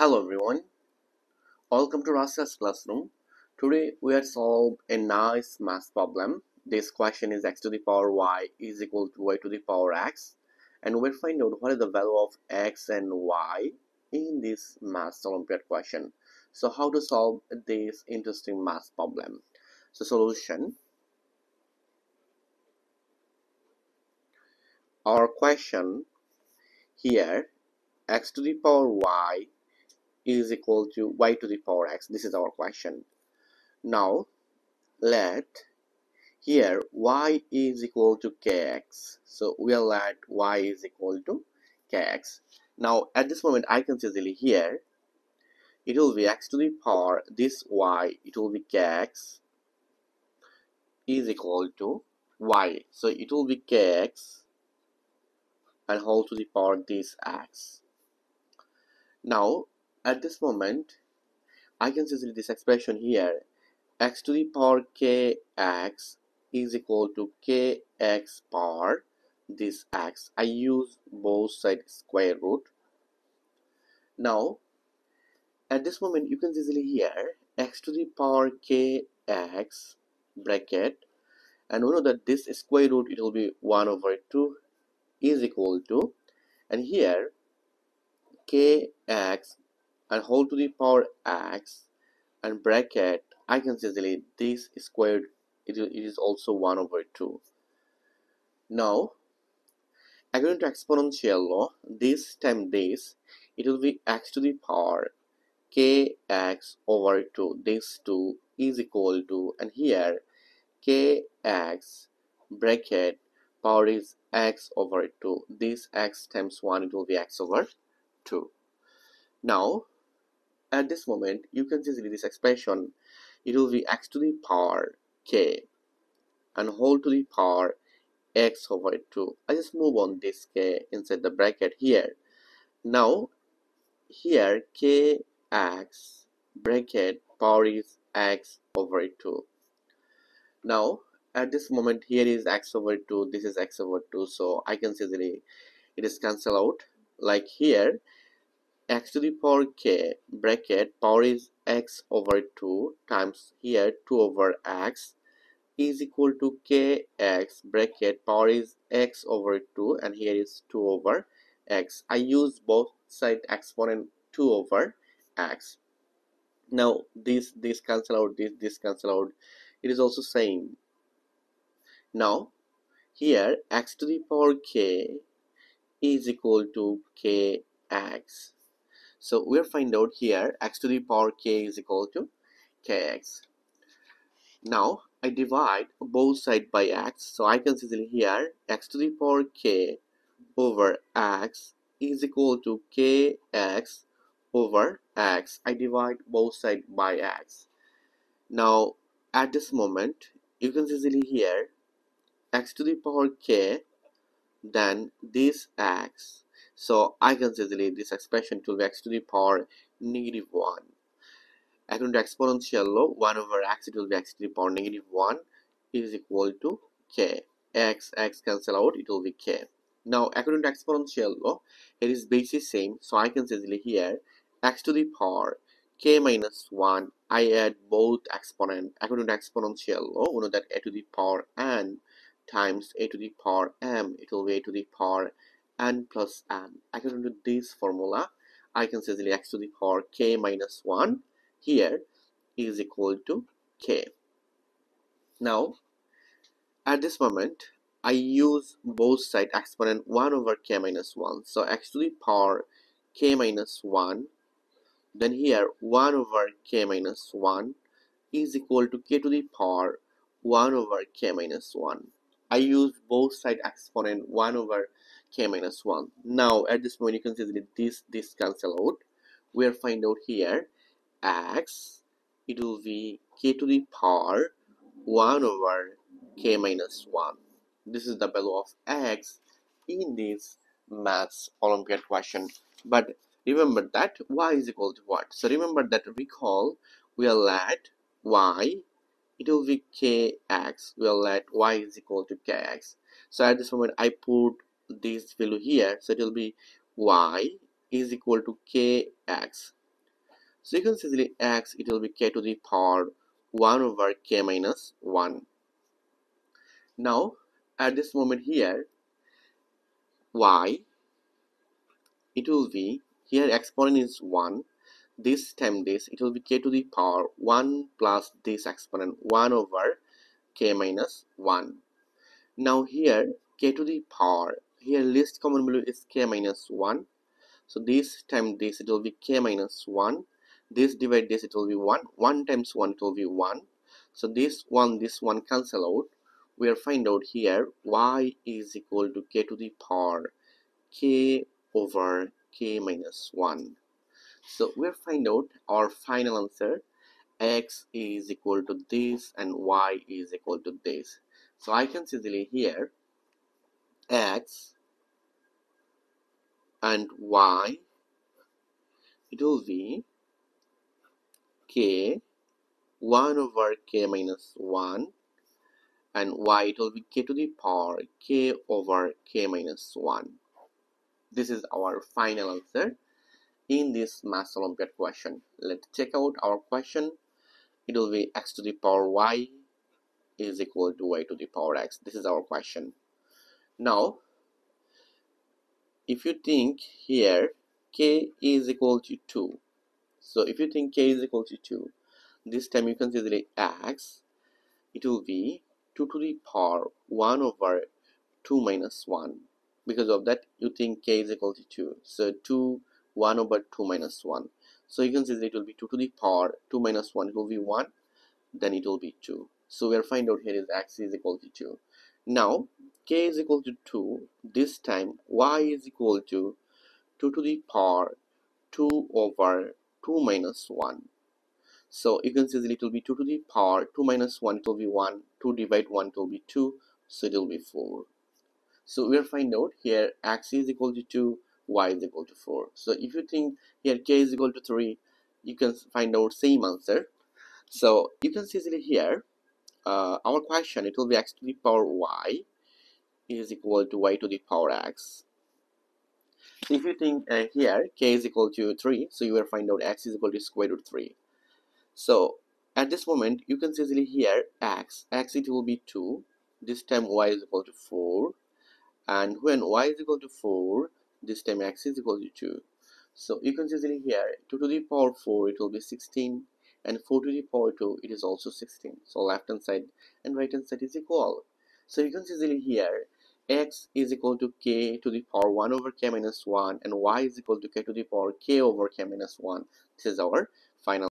Hello everyone, welcome to Rashel's classroom. Today we are solve a nice math problem. This question is x to the power y is equal to y to the power x and we'll find out what is the value of x and y in this math Olympiad question. So how to solve this interesting math problem. So solution. Our question here x to the power y is equal to y to the power x. This is our question. Now let here y is equal to kx. So we'll let y is equal to kx. Now at this moment i can easily here it will be x to the power this y it will be kx is equal to y. So it will be kx and whole to the power this x. Now at this moment I can see this expression here x to the power kx is equal to kx power this x I use both side square root. Now at this moment you can easily hear x to the power kx bracket and we know that this square root it will be 1 over 2 is equal to and here kx and whole to the power x and bracket I can easily this squared it is also 1 over 2 now according to exponential law this time this it will be x to the power kx over 2 this 2 is equal to and here kx bracket power is x over 2 this x times 1 it will be x over 2 now at this moment you can see this expression it will be x to the power k and whole to the power x over 2 I just move on this k inside the bracket here. Now here kx bracket power is x over 2 now at this moment here is x over 2 this is x over 2 so I can see it is cancel out. Like here x to the power k bracket power is x over 2 times here 2 over x is equal to kx bracket power is x over 2 and here is 2 over x. I use both side exponent 2 over x. Now this this cancel out this this cancel out. It is also same. Now here x to the power k is equal to kx so we'll find out here x to the power k is equal to kx. Now I divide both sides by x. So I can easily here x to the power k over x is equal to kx over x. I divide both sides by x. Now at this moment you can easily here x to the power k then this x so I can easily this expression to be x to the power negative 1. According to exponential law, 1 over x it will be x to the power negative 1 is equal to k. x, x cancel out, it will be k. Now according to exponential law, it is basically same. So I can easily here x to the power k minus 1 I add both exponent according to exponential law we know that a to the power n times a to the power m it will be a to the power n plus n. According to this formula, I can say easily x to the power k minus 1 here is equal to k. Now, at this moment, I use both side exponent 1 over k minus 1. So x to the power k minus 1, then here 1 over k minus 1 is equal to k to the power 1 over k minus 1. I use both side exponent 1 over k minus 1 now at this point you can see that this this cancel out. We'll find out here x it will be k to the power 1 over k minus 1 this is the value of x in this maths olympiad question. But remember that y is equal to what? So remember that recall we'll let y it will be kx we'll let y is equal to kx so at this moment i put this value here so it will be y is equal to kx So you can see easily x it will be k to the power 1 over k minus 1. Now at this moment here y it will be here exponent is 1 this time this it will be k to the power 1 plus this exponent 1 over k minus 1 now here k to the power here least common value is k minus 1 so this time this it will be k minus 1 this divide this it will be 1 1 times 1 it will be 1 so this one this one cancel out. We are find out here y is equal to k to the power k over k minus 1 so we'll find out our final answer. X is equal to this and y is equal to this. So I can see easily here x and y it will be k 1 over k minus 1 and y it will be k to the power k over k minus 1 this is our final answer in this math olympiad question. Let's check out our question. It will be x to the power y is equal to y to the power x. This is our question now if you think here k is equal to 2 so if you think k is equal to 2 this time you can easily x it will be 2 to the power 1 over 2 minus 1 because of that you think k is equal to 2 so 2 1 over 2 minus 1 so you can see that it will be 2 to the power 2 minus 1 it will be 1 then it will be 2 so we are find out here is x is equal to 2 now k is equal to 2 this time y is equal to 2 to the power 2 over 2 minus 1 so you can see that it will be 2 to the power 2 minus 1 it will be 1 2 divide 1 it will be 2 so it will be 4 so we'll find out here x is equal to 2 y is equal to 4 so if you think here k is equal to 3 you can find out same answer. So you can see easily here uh, our question it will be x to the power y is equal to y to the power x. If you think uh, here k is equal to 3 so you will find out x is equal to square root 3 so at this moment you can see easily here x x it will be 2 this time y is equal to 4 and when y is equal to 4 this time x is equal to 2 so you can see easily here 2 to the power 4 it will be 16 and 4 to the power 2 it is also 16 so left hand side and right hand side is equal. So you can see easily here x is equal to k to the power 1 over k minus 1 and y is equal to k to the power k over k minus 1 this is our final